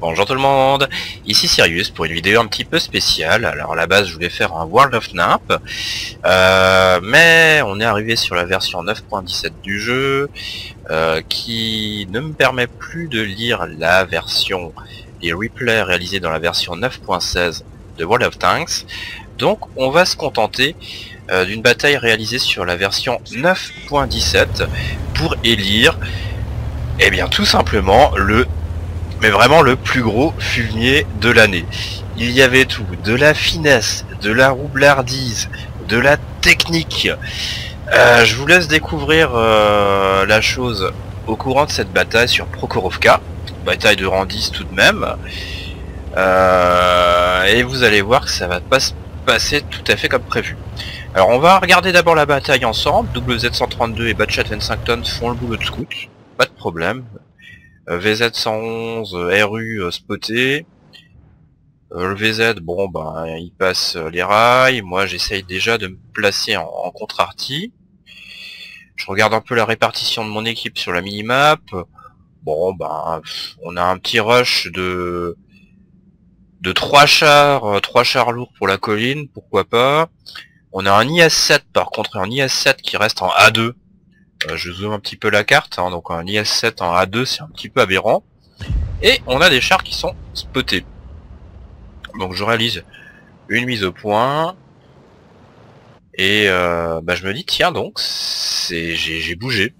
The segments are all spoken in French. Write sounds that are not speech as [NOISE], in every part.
Bonjour tout le monde, ici Sirius pour une vidéo un petit peu spéciale. Alors à la base je voulais faire un World of Nap, euh, mais on est arrivé sur la version 9.17 du jeu, euh, qui ne me permet plus de lire la version, les replays réalisés dans la version 9.16 de World of Tanks. Donc on va se contenter euh, d'une bataille réalisée sur la version 9.17 pour élire, eh bien tout simplement le mais vraiment le plus gros fumier de l'année. Il y avait tout, de la finesse, de la roublardise, de la technique. Euh, je vous laisse découvrir euh, la chose au courant de cette bataille sur Prokhorovka, bataille de rang 10 tout de même. Euh, et vous allez voir que ça va pas se passer tout à fait comme prévu. Alors on va regarder d'abord la bataille ensemble. WZ132 et Batchat 25 tonnes font le boulot de scout. Pas de problème. Euh, VZ111, RU euh, spoté. Euh, le VZ, bon ben il passe les rails. Moi j'essaye déjà de me placer en, contre-arty. Je regarde un peu la répartition de mon équipe sur la minimap. Bon ben on a un petit rush de de trois chars, trois chars lourds pour la colline, pourquoi pas. On a un IS-7 par contre, un IS-7 qui reste en A2. Euh, je zoome un petit peu la carte, hein, donc un IS-7 en A2 c'est un petit peu aberrant. Et on a des chars qui sont spotés. Donc je réalise une mise au point. Et euh, bah, je me dis tiens donc j'ai bougé.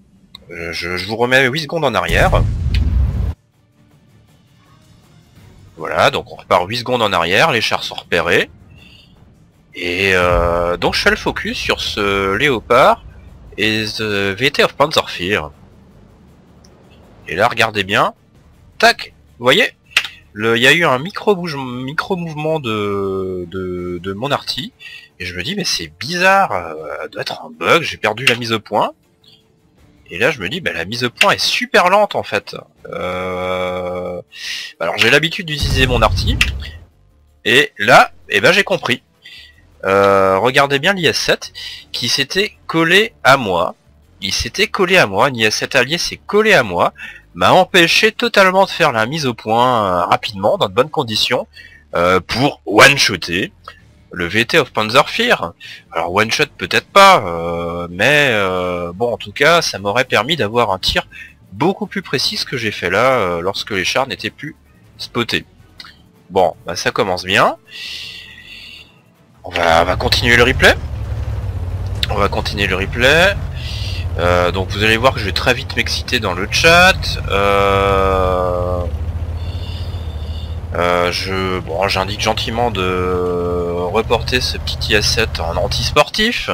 Je, vous remets 8 secondes en arrière. Voilà, donc on repart 8 secondes en arrière, les chars sont repérés. Et euh, donc je fais le focus sur ce léopard et the VT of. Et là, regardez bien. Tac Vous voyez? Il y a eu un micro, micro de, de, mon arty. Et je me dis, mais c'est bizarre. Euh, doit être un bug. J'ai perdu la mise au point. Et là, je me dis, bah, la mise au point est super lente, en fait. Euh, alors, j'ai l'habitude d'utiliser mon arty. Et là, eh ben, j'ai compris. Euh, regardez bien l'IS-7 qui s'était collé à moi. Il s'était collé à moi, l'IS-7 allié s'est collé à moi, m'a empêché totalement de faire la mise au point euh, rapidement, dans de bonnes conditions, euh, pour one-shotter le VT of Panzerfear. Alors one-shot peut-être pas, mais bon en tout cas ça m'aurait permis d'avoir un tir beaucoup plus précis que j'ai fait là lorsque les chars n'étaient plus spotés. Bon, bah, ça commence bien. On va, continuer le replay. On va continuer le replay. Euh, donc vous allez voir que je vais très vite m'exciter dans le chat. Euh, euh, je, bon, j'indique gentiment de reporter ce petit IS-7 en anti-sportif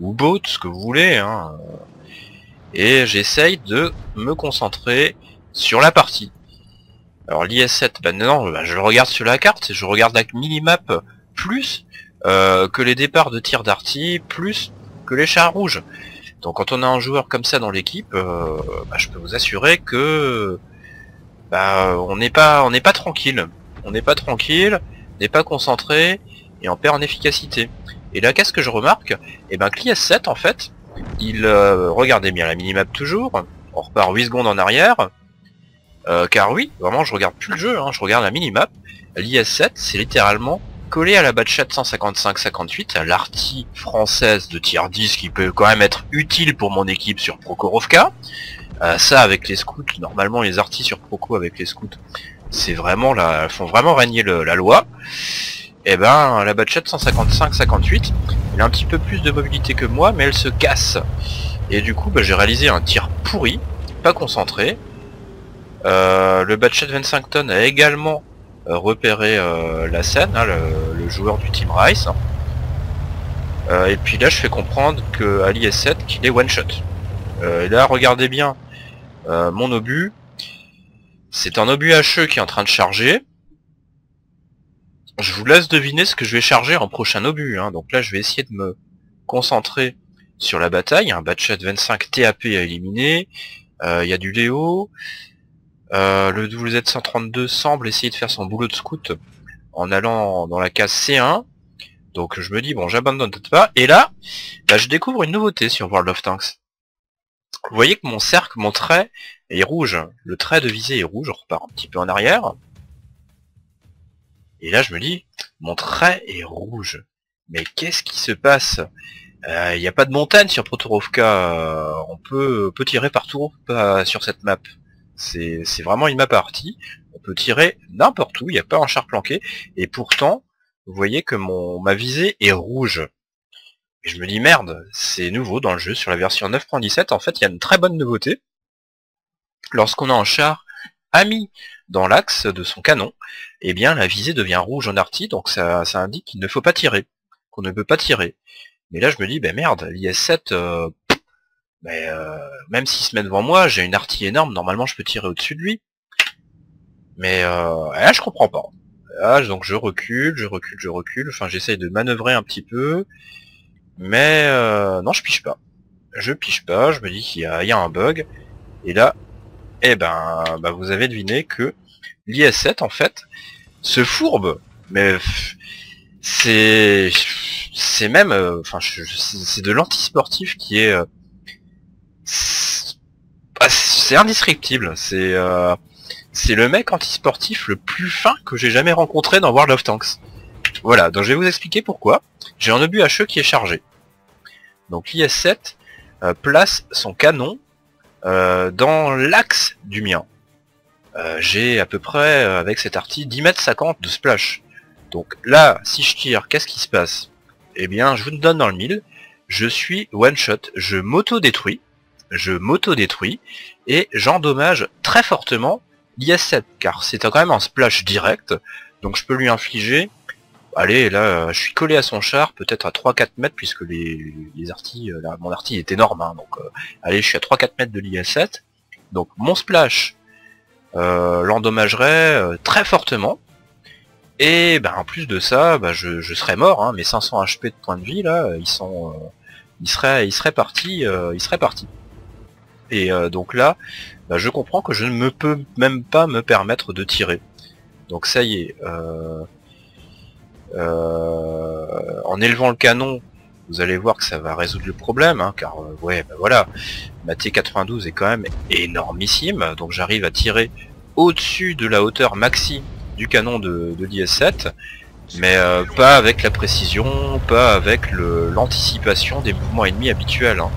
ou boat, ce que vous voulez. Hein. Et j'essaye de me concentrer sur la partie. Alors l'IS-7, ben non, ben, je le regarde sur la carte, je regarde la minimap plus euh, que les départs de tir d'arty, plus que les chars rouges. Donc quand on a un joueur comme ça dans l'équipe, euh, bah, je peux vous assurer que bah, on n'est pas on n'est pas tranquille. On n'est pas tranquille, n'est pas concentré et on perd en efficacité. Et là qu'est-ce que je remarque? Eh ben Clias 7 en fait, il euh, regardez bien la minimap toujours, on repart 8 secondes en arrière. car oui, vraiment je regarde plus le jeu, hein, je regarde la minimap. L'IS-7 c'est littéralement collé à la batch 155-58, à l'artie française de tier 10 qui peut quand même être utile pour mon équipe sur Prokhorovka. Euh, ça avec les scouts, normalement les artis sur Proco avec les scouts, c'est vraiment la, font vraiment régner la loi. Et eh ben la batch 155-58, elle a un petit peu plus de mobilité que moi, mais elle se casse. Et du coup bah, j'ai réalisé un tir pourri, pas concentré. Euh, le batch 25 tonnes a également repérer euh, la scène, hein, le, joueur du Team Rice. Euh, et puis là je fais comprendre que Ali est 7 qu'il est one shot. et là regardez bien mon obus. C'est un obus HE qui est en train de charger. Je vous laisse deviner ce que je vais charger en prochain obus. Hein. Donc là je vais essayer de me concentrer sur la bataille. Un batchet 25 TAP à éliminer. Il y a du Léo. Euh, le WZ-132 semble essayer de faire son boulot de scout en allant dans la case C1. Donc je me dis, bon, j'abandonne peut-être pas. Et là, bah, je découvre une nouveauté sur World of Tanks. Vous voyez que mon cercle, mon trait est rouge. Le trait de visée est rouge, on repart un petit peu en arrière. Et là je me dis, mon trait est rouge. Mais qu'est-ce qui se passe? Il n'y a pas de montagne sur Protorovka. on peut, peut tirer partout pas sur cette map. C'est vraiment une map partie. On peut tirer n'importe où, il n'y a pas un char planqué. Et pourtant, vous voyez que mon ma visée est rouge. Et je me dis merde, c'est nouveau dans le jeu sur la version 9.17. En fait, il y a une très bonne nouveauté. Lorsqu'on a un char ami dans l'axe de son canon, eh bien la visée devient rouge en arty, donc ça, indique qu'il ne faut pas tirer, qu'on ne peut pas tirer. Mais là je me dis, ben merde, l'IS-7, euh, ben, euh, même s'il se met devant moi, j'ai une artille énorme, normalement je peux tirer au-dessus de lui. Mais euh, là je comprends pas. Donc je recule, je recule, je recule, enfin j'essaye de manœuvrer un petit peu, mais euh, non je piche pas. Je piche pas, je me dis qu'il y, y a un bug, et là eh ben, bah vous avez deviné que l'IS-7 en fait se fourbe, mais c'est c'est même, euh, enfin c'est de l'antisportif qui est euh, c'est indescriptible. C'est euh, c'est le mec antisportif le plus fin que j'ai jamais rencontré dans World of Tanks. Voilà, donc je vais vous expliquer pourquoi. J'ai un obus HE qui est chargé. Donc l'IS-7 place son canon euh, dans l'axe du mien, euh, j'ai à peu près, euh, avec cette artille, 10 mètres 50 de splash. Donc là, si je tire, qu'est-ce qui se passe? Eh bien, je vous donne dans le mille, je suis one-shot, je m'auto-détruis, je m'auto-détruis, et j'endommage très fortement l'IS-7, car c'est quand même un splash direct, donc je peux lui infliger allez, là, euh, je suis collé à son char, peut-être à 3-4 mètres, puisque les, les euh, mon artille est énorme, hein, donc euh, allez, je suis à 3-4 mètres de l'IS-7, donc mon splash l'endommagerait très fortement, et ben, en plus de ça, ben, je, je, serais mort, hein, mes 500 HP de points de vie, là, ils sont... ils seraient, ils seraient partis, ils seraient partis. Et donc là, ben, je comprends que je ne me peux même pas me permettre de tirer. Donc ça y est, euh, euh, en élevant le canon, vous allez voir que ça va résoudre le problème, hein, car euh, ouais, ben voilà, ma T92 est quand même énormissime, donc j'arrive à tirer au-dessus de la hauteur maxi du canon de, l'IS-7, mais euh, pas avec la précision, pas avec l'anticipation des mouvements ennemis habituels. Hein.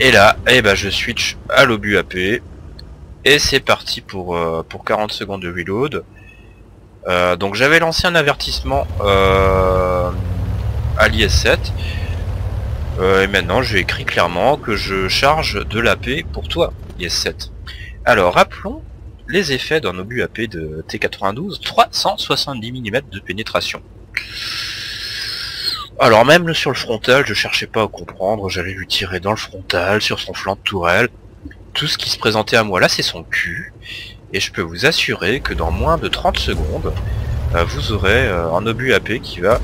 Et là, eh ben, je switch à l'obus AP, et c'est parti pour, pour 40 secondes de reload. Euh, donc j'avais lancé un avertissement euh, à l'IS-7. Euh, et maintenant j'ai écrit clairement que je charge de l'AP pour toi, IS-7. Alors rappelons les effets d'un obus AP de T92, 370 mm de pénétration. Alors même sur le frontal, je cherchais pas à comprendre, j'allais lui tirer dans le frontal, sur son flanc de tourelle. Tout ce qui se présentait à moi là, c'est son cul et je peux vous assurer que dans moins de 30 secondes, euh, vous aurez euh, un obus AP qui va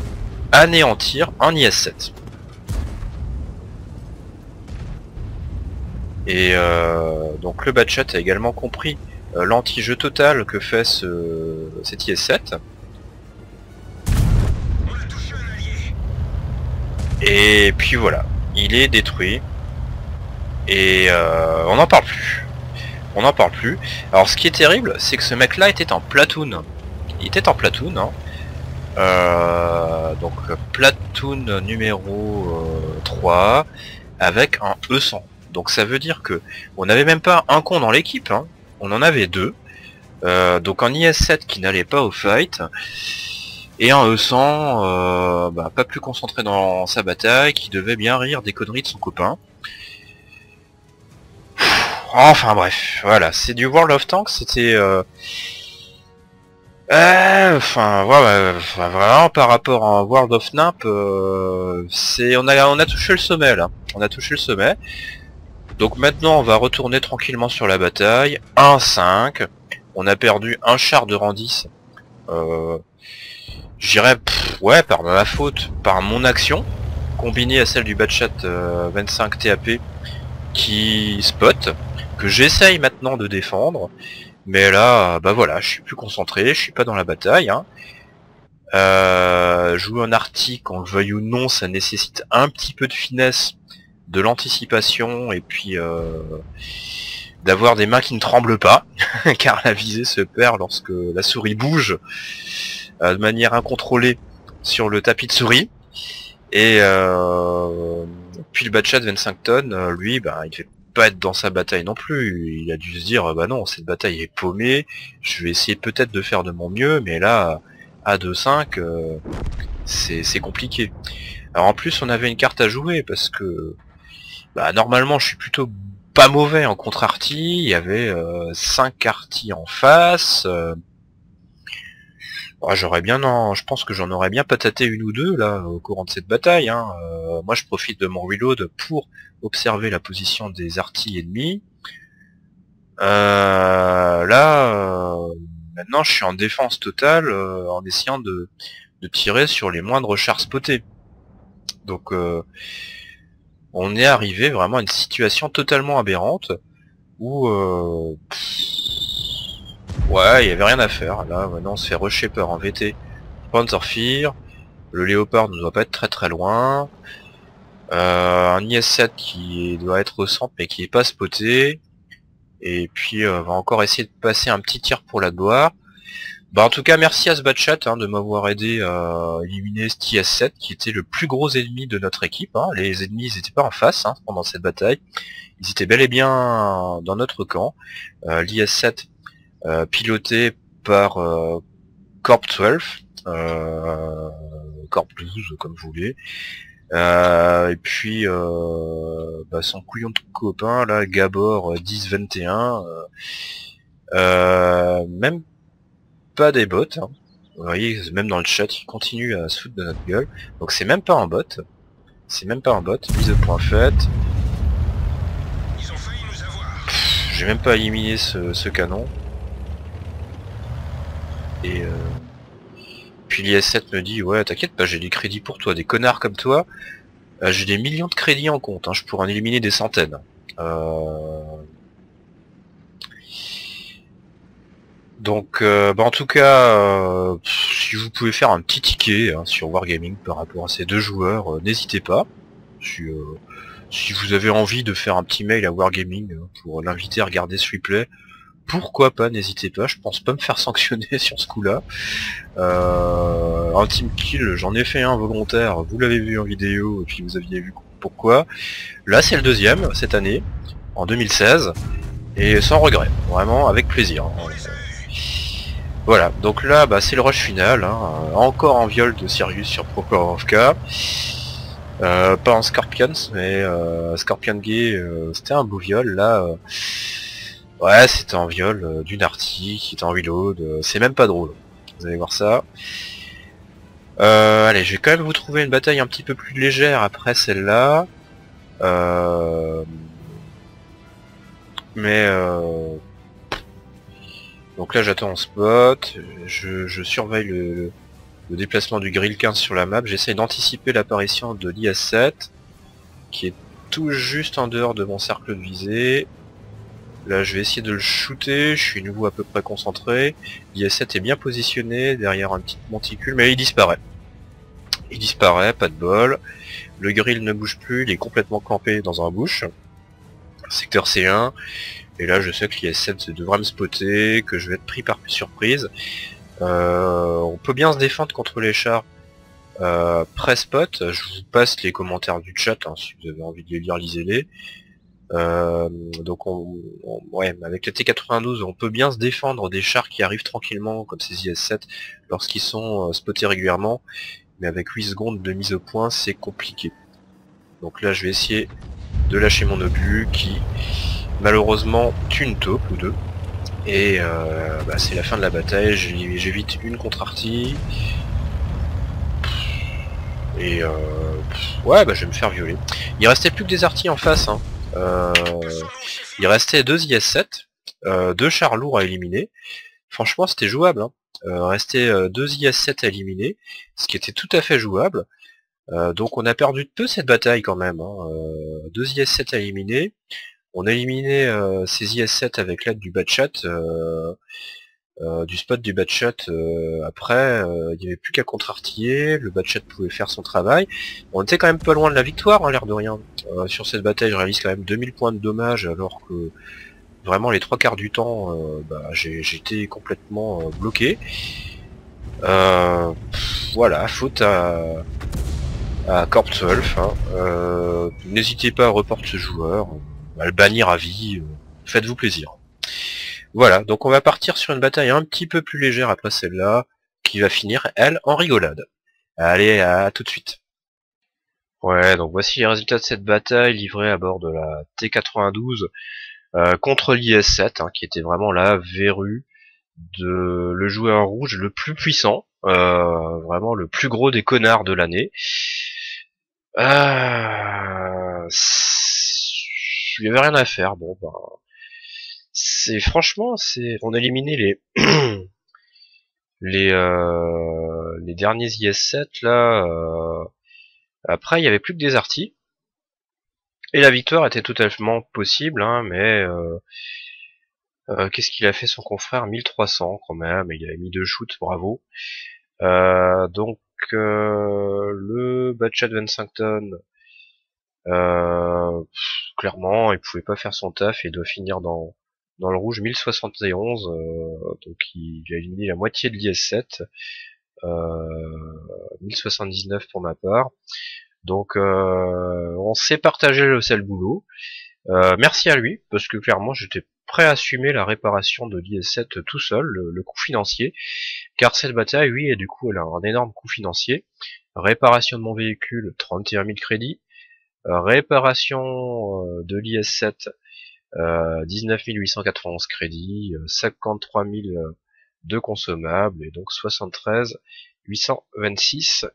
anéantir un IS-7. Et euh, donc le chat a également compris l'anti-jeu total que fait ce, cet IS-7. Et puis voilà, il est détruit. Et on n'en parle plus on n'en parle plus. Alors ce qui est terrible, c'est que ce mec là était en platoon. Il était en platoon, hein. Euh, donc platoon numéro 3 euh, avec un E100. Donc ça veut dire que on n'avait même pas un con dans l'équipe, hein. on en avait deux. Euh, donc un IS-7 qui n'allait pas au fight et un E100 bah, pas plus concentré dans sa bataille, qui devait bien rire des conneries de son copain. Enfin bref, voilà, c'est du World of Tanks, c'était... Euh... Euh, enfin, voilà, vraiment par rapport à World of Nimp, euh, c'est on a on a touché le sommet là, on a touché le sommet. Donc maintenant on va retourner tranquillement sur la bataille. 1-5, on a perdu un char de Randis. Euh, J'irais, ouais, par ma faute, par mon action, combinée à celle du Batchat 25 TAP qui spot que j'essaye maintenant de défendre. Mais là, bah voilà, je suis plus concentré, je suis pas dans la bataille. Hein. Euh, jouer un article, qu'on le veuille ou non, ça nécessite un petit peu de finesse, de l'anticipation, et puis euh, d'avoir des mains qui ne tremblent pas, [LAUGHS] car la visée se perd lorsque la souris bouge de manière incontrôlée sur le tapis de souris. Et euh, puis le Batchat 25 tonnes, lui, bah, il fait pas être dans sa bataille non plus. Il a dû se dire, bah non, cette bataille est paumée, je vais essayer peut-être de faire de mon mieux, mais là, à 2-5, euh, c'est compliqué. Alors en plus, on avait une carte à jouer, parce que bah, normalement, je suis plutôt pas mauvais en contre-arty, il y avait 5 euh, arty en face, euh, j'aurais bien, non, je pense que j'en aurais bien pataté une ou deux là au courant de cette bataille. Hein. Euh, moi, je profite de mon reload pour observer la position des artis ennemis. Euh, là, euh, maintenant, je suis en défense totale en essayant de, tirer sur les moindres chars spotés. Donc, on est arrivé vraiment à une situation totalement aberrante où Ouais, il y avait rien à faire. Là, maintenant, on se fait rusher en VT. Fear. Le léopard ne doit pas être très très loin. Euh, un IS-7 qui doit être au centre mais qui est pas spoté. Et puis euh, on va encore essayer de passer un petit tir pour la gloire. Bah en tout cas merci à ce batchat hein, de m'avoir aidé à éliminer ce IS-7 qui était le plus gros ennemi de notre équipe. Hein. Les ennemis ils pas en face hein, pendant cette bataille. Ils étaient bel et bien dans notre camp. Euh, L'IS-7 euh, piloté par euh, Corp 12, euh, Corp 12 comme vous voulez. et puis bah, son couillon de copain là, Gabor 1021. même pas des bots. Hein. Vous voyez, même dans le chat, il continue à se foutre de notre gueule. Donc c'est même pas un bot. C'est même pas un bot. Mise au point fait. J'ai même pas éliminé ce canon. Et euh... puis l'IS7 me dit ouais t'inquiète pas j'ai des crédits pour toi, des connards comme toi, euh, j'ai des millions de crédits en compte, hein, je pourrais en éliminer des centaines. Euh... Donc euh, bah en tout cas si vous pouvez faire un petit ticket hein, sur Wargaming par rapport à ces deux joueurs, n'hésitez pas. Si, si, vous avez envie de faire un petit mail à Wargaming pour l'inviter à regarder ce replay, pourquoi pas, n'hésitez pas, je pense pas me faire sanctionner [LAUGHS] sur ce coup-là. Euh, un team kill, j'en ai fait un volontaire, vous l'avez vu en vidéo, et puis vous aviez vu pourquoi. Là c'est le deuxième, cette année, en 2016, et sans regret, vraiment avec plaisir. Voilà, donc là bah, c'est le rush final, hein. encore en viol de Sirius sur Prokhorovka. Euh, pas en Scorpions, mais euh, Scorpion Gay, euh, c'était un beau viol, là... Ouais, c'était en viol euh, d'une arty qui était en reload, euh, c'est même pas drôle. Vous allez voir ça. Euh, allez, je vais quand même vous trouver une bataille un petit peu plus légère après celle-là. Mais donc là j'attends en spot, je, surveille le, déplacement du grill 15 sur la map, j'essaie d'anticiper l'apparition de l'IS-7 qui est tout juste en dehors de mon cercle de visée. Là, je vais essayer de le shooter. Je suis nouveau à peu près concentré. L'IS-7 est bien positionné derrière un petit monticule, mais il disparaît. Il disparaît, pas de bol. Le grill ne bouge plus, il est complètement campé dans un bush. Secteur C1. Et là, je sais que l'IS-7 devrait me spotter, que je vais être pris par surprise. Euh, on peut bien se défendre contre les chars euh, pré-spot. Je vous passe les commentaires du chat, hein, si vous avez envie de les lire, lisez-les. Euh, donc on, ouais, avec le T92 on peut bien se défendre des chars qui arrivent tranquillement comme ces IS-7 lorsqu'ils sont euh, spotés régulièrement. Mais avec 8 secondes de mise au point c'est compliqué. Donc là je vais essayer de lâcher mon obus qui malheureusement tue une taupe ou deux. Et euh, bah, c'est la fin de la bataille. J'évite une contre-artie. Et ouais bah je vais me faire violer. Il restait plus que des arties en face hein. Euh, il restait deux IS-7, euh, deux chars lourds à éliminer. Franchement, c'était jouable. Hein. Euh, restait deux IS-7 à éliminer, ce qui était tout à fait jouable. donc on a perdu de peu cette bataille quand même. Hein. deux IS-7 à éliminer. On a éliminé ces IS-7 avec l'aide du batchat. Euh, du spot du batchat euh, après il n'y avait plus qu'à contre-artiller, le batchat pouvait faire son travail. On était quand même pas loin de la victoire, hein, l'air de rien. Euh, sur cette bataille, je réalise quand même 2000 points de dommages alors que Vraiment les trois quarts du temps, bah, j'étais complètement bloqué. voilà, faute à, à Corpse Wolf. Hein. N'hésitez pas à reporter ce joueur, à le bannir à vie, faites-vous plaisir. Voilà, donc on va partir sur une bataille un petit peu plus légère après celle-là, qui va finir, elle, en rigolade. Allez, à tout de suite. Ouais, donc voici les résultats de cette bataille livrée à bord de la T92 euh, contre l'IS-7, hein, qui était vraiment la verrue de le joueur rouge le plus puissant, euh, vraiment le plus gros des connards de l'année. Euh, il y avait rien à faire, bon ben c'est franchement c'est on a éliminé les [CLEARS THROAT] les euh, les derniers IS-7 là euh, après il y avait plus que des artis. Et la victoire était totalement possible hein, mais euh, qu'est-ce qu'il a fait son confrère? 1300 quand même il a mis deux shoots bravo. Donc le Batchat 25 tonnes clairement il pouvait pas faire son taf et doit finir dans dans le rouge 1071, euh, donc il, a éliminé la moitié de l'IS7, euh, 1079 pour ma part. Donc euh, on s'est partagé le sale boulot. Euh, merci à lui, parce que clairement j'étais prêt à assumer la réparation de l'IS7 tout seul, le, coût financier, car cette bataille, oui, et du coup elle a un énorme coût financier. Réparation de mon véhicule, 31 000 crédits. réparation de l'IS7, 19 891 crédits, 53 000 de consommables et donc 73 826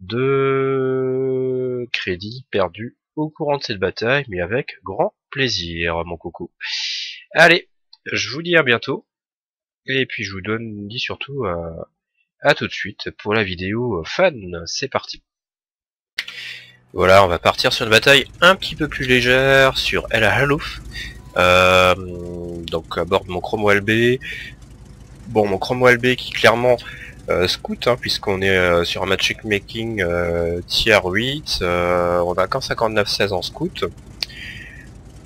de crédits perdus au courant de cette bataille, mais avec grand plaisir, mon coco. Allez, je vous dis à bientôt, et puis je vous donne, dis surtout à, à tout de suite pour la vidéo fan, c'est parti. Voilà, on va partir sur une bataille un petit peu plus légère sur El Halouf. Euh, donc à bord de mon Cromwell B. Bon, mon Cromwell B qui clairement euh, scout, hein, puisqu'on est euh, sur un matchmaking euh, tier 8. on a qu'un 59-16 en scout.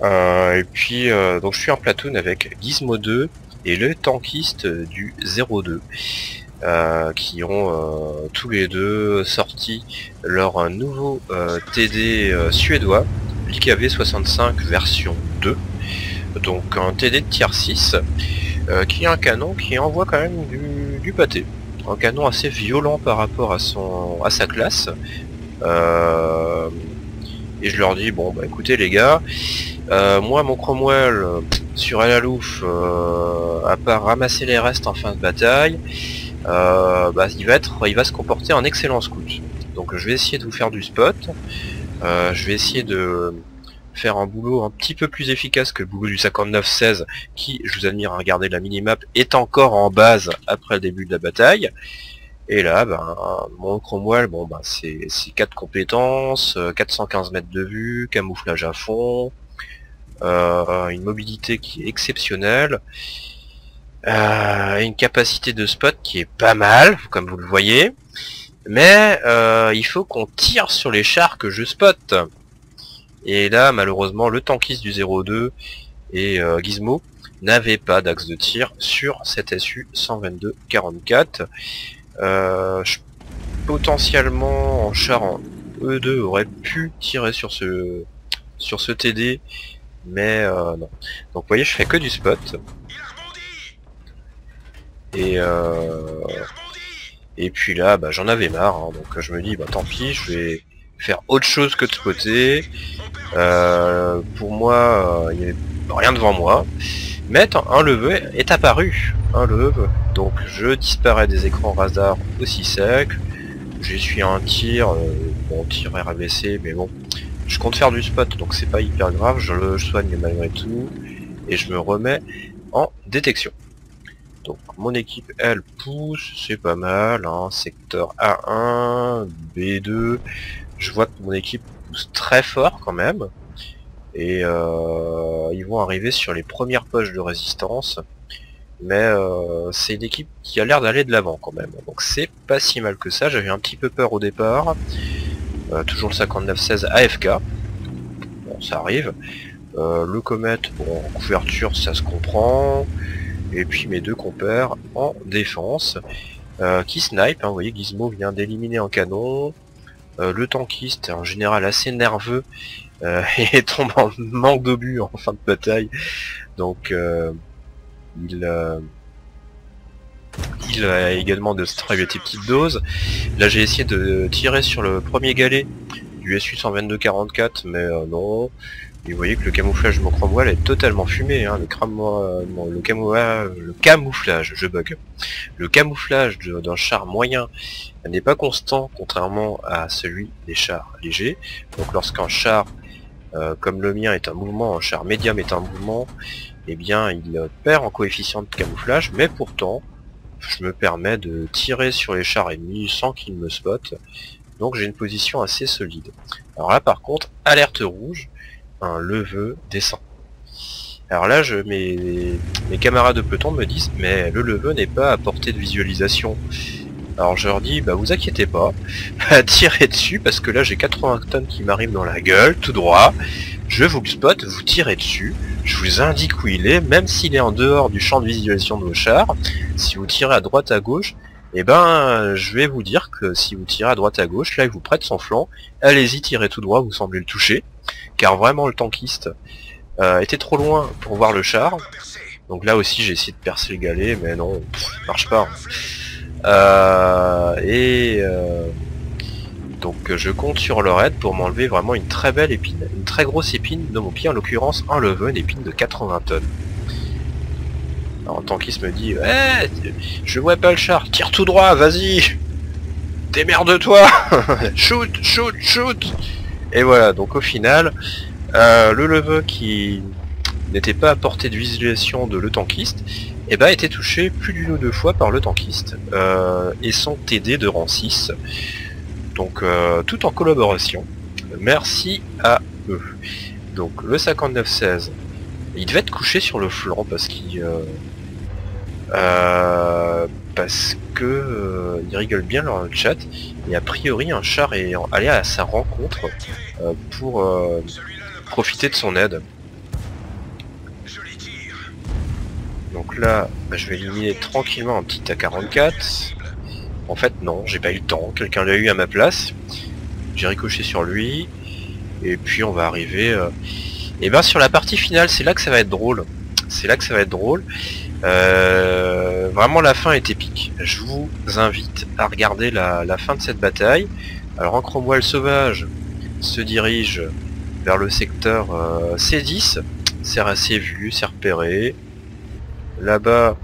et puis, donc je suis en platoon avec Gizmo 2 et le tankiste du 02. Euh, qui ont euh, tous les deux sorti leur nouveau euh, TD suédois, l'IKV 65 version 2, donc un TD de tier 6, qui est un canon qui envoie quand même du, pâté. Un canon assez violent par rapport à son à sa classe. et je leur dis bon bah écoutez les gars, moi mon Cromwell sur El Alouf, à part ramasser les restes en fin de bataille, euh, bah, il va être, il va se comporter en excellent scout. Donc je vais essayer de vous faire du spot. Euh, je vais essayer de faire un boulot un petit peu plus efficace que le boulot du 59-16 qui, je vous admire à regarder la minimap, est encore en base après le début de la bataille. Et là, ben, mon Cromwell, bon, ben, c'est 4 compétences, 415 euh, mètres de vue, camouflage à fond, une mobilité qui est exceptionnelle, euh, une capacité de spot qui est pas mal, comme vous le voyez. Mais euh, il faut qu'on tire sur les chars que je spot. Et là, malheureusement, le tankiste du 02 et euh, Gizmo n'avaient pas d'axe de tir sur cette SU 122-44. Euh, potentiellement, en char en E2 aurait pu tirer sur ce sur ce TD, mais non. Donc vous voyez, je fais que du spot. Et, euh, et puis là, bah, j'en avais marre, hein. donc je me dis, bah tant pis, je vais faire autre chose que de spotter. Euh, pour moi, il n'y avait rien devant moi. Mais un leveux est apparu, un leveux. Donc je disparais des écrans radar aussi sec. J'ai un tir, euh, bon tir RABC, mais bon, je compte faire du spot, donc c'est pas hyper grave, je le soigne malgré tout, et je me remets en détection. Donc mon équipe elle pousse, c'est pas mal, hein. secteur A1, B2, je vois que mon équipe pousse très fort quand même, et euh, ils vont arriver sur les premières poches de résistance, mais euh, c'est une équipe qui a l'air d'aller de l'avant quand même, donc c'est pas si mal que ça, j'avais un petit peu peur au départ, euh, toujours le 59-16 AFK, bon ça arrive, le comète, bon, en couverture, ça se comprend. Et puis mes deux compères en défense. Euh, qui snipe, hein, vous voyez, Gizmo vient d'éliminer un canon. Euh, le tankiste, un général assez nerveux, [LAUGHS] et tombe en manque d'obus en fin de bataille. Donc, il... A également de des petites doses. Là j'ai essayé de tirer sur le premier galet du SU 122 44 mais non. Et vous voyez que le camouflage de mon cromwell est totalement fumé, hein. le, le, camouflage, le camouflage, je bug. Le camouflage d'un char moyen n'est pas constant, contrairement à celui des chars légers. Donc lorsqu'un char euh, comme le mien est un mouvement, un char médium est un mouvement, eh bien il perd en coefficient de camouflage, mais pourtant, je me permets de tirer sur les chars ennemis sans qu'ils me spotent. Donc j'ai une position assez solide. Alors là par contre, alerte rouge, un leveux descend. Alors là, je, mes, camarades de peloton me disent, mais le leveux n'est pas à portée de visualisation. Alors je leur dis, bah vous inquiétez pas, [LAUGHS] tirez dessus, parce que là j'ai 80 tonnes qui m'arrivent dans la gueule, tout droit. Je vous le spot, vous tirez dessus, je vous indique où il est, même s'il est en dehors du champ de visualisation de vos chars. Si vous tirez à droite à gauche, et eh ben je vais vous dire que si vous tirez à droite à gauche, là il vous prête son flanc, allez-y, tirez tout droit, vous semblez le toucher car vraiment le tankiste euh, était trop loin pour voir le char. Donc là aussi j'ai essayé de percer le galet, mais non, marche pas. Euh, et euh, donc je compte sur leur aide pour m'enlever vraiment une très belle épine, une très grosse épine de mon pied, en l'occurrence un leveux, une épine de 80 tonnes. Alors le tankiste me dit Ouais, je vois pas le char, tire tout droit, vas-y Démerde-toi [LAUGHS] Shoot, shoot, shoot et voilà, donc au final, euh, le level qui n'était pas à portée de visualisation de le tankiste, eh ben, était touché plus d'une ou deux fois par le tankiste, euh, et son TD de rang 6. Donc euh, tout en collaboration. Merci à eux. Donc le 59-16, il devait être couché sur le flanc parce qu'il... parce que il rigole bien dans le chat et a priori un char est allé à sa rencontre euh, pour euh, profiter de son aide. Donc là, bah, je vais éliminer tranquillement un petit A44. En fait, non, j'ai pas eu le temps. Quelqu'un l'a eu à ma place. J'ai ricoché sur lui. Et puis on va arriver... Et euh, ben sur la partie finale, c'est là que ça va être drôle. C'est là que ça va être drôle. Vraiment la fin est épique. Je vous invite à regarder la, fin de cette bataille. Alors en Cromwell sauvage, se dirige vers le secteur euh, C10. C'est assez vu, c'est repéré. Là-bas,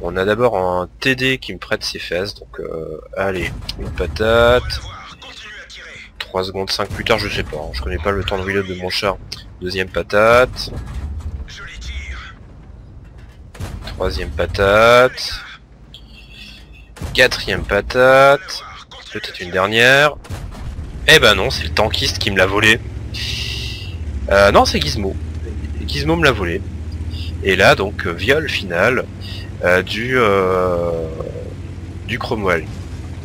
on a d'abord un TD qui me prête ses fesses, donc euh, allez, une patate. 3 secondes 5 plus tard, je sais pas, hein. je connais pas le temps de reload de mon char. Deuxième patate. Troisième patate. Quatrième patate. Peut-être une dernière. Eh ben non, c'est le tankiste qui me l'a volé. Euh, non, c'est Gizmo. Gizmo me l'a volé. Et là, donc, euh, viol final euh, du, Cromwell.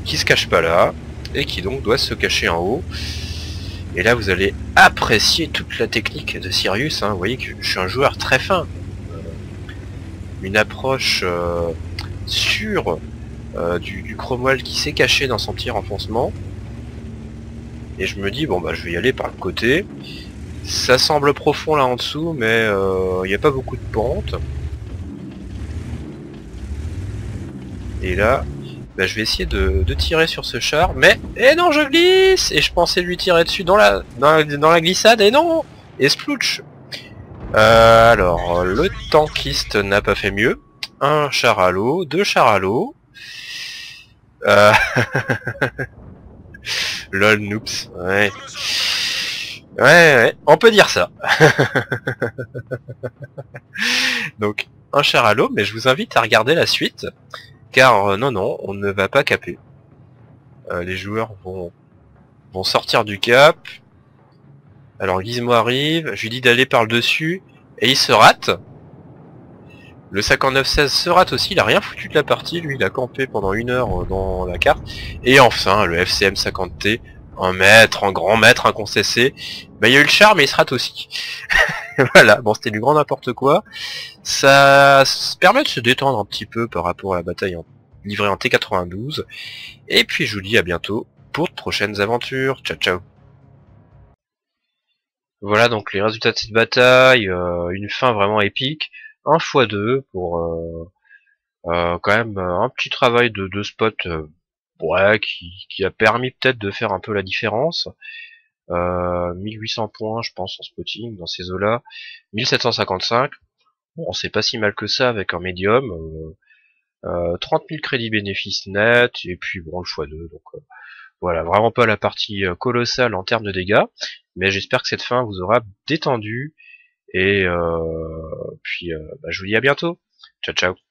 Qui se cache pas là, et qui donc doit se cacher en haut. Et là, vous allez apprécier toute la technique de Sirius. Hein. Vous voyez que je suis un joueur très fin. Une approche sûre du, du Cromwell qui s'est caché dans son tir enfoncement. Et je me dis, bon bah je vais y aller par le côté. Ça semble profond là en dessous, mais il euh, n'y a pas beaucoup de pente. Et là, bah, je vais essayer de, tirer sur ce char, mais... Et non, je glisse Et je pensais lui tirer dessus dans la, dans la, glissade, et non Et splouch euh, Alors, le tankiste n'a pas fait mieux. Un char à l'eau, deux chars à l'eau. Euh... [LAUGHS] Lol, noops. Ouais. Ouais, ouais, on peut dire ça. [LAUGHS] Donc, un char à l'eau, mais je vous invite à regarder la suite, car euh, non, non, on ne va pas caper. Euh, les joueurs vont, vont sortir du cap. Alors Gizmo arrive, je lui dis d'aller par le dessus, et il se rate. Le 59-16 se rate aussi, il a rien foutu de la partie, lui il a campé pendant une heure euh, dans la carte. Et enfin, le FCM 50T, un maître, un grand maître, un concessé, bah il y a eu le char mais il se rate aussi. [LAUGHS] voilà, bon c'était du grand n'importe quoi. Ça permet de se détendre un petit peu par rapport à la bataille livrée en T92. Et puis je vous dis à bientôt pour de prochaines aventures. Ciao ciao Voilà donc les résultats de cette bataille, euh, une fin vraiment épique, 1 x 2 pour euh, euh, quand même un petit travail de, de spot ouais, qui, qui a permis peut-être de faire un peu la différence. 1800 points je pense en spotting dans ces eaux-là. 1755, bon c'est pas si mal que ça avec un médium. Euh, 30 000 crédits bénéfices net et puis bon le x2 donc voilà, vraiment pas la partie euh, colossale en termes de dégâts, mais j'espère que cette fin vous aura détendu, et euh, puis euh, bah, je vous dis à bientôt. Ciao ciao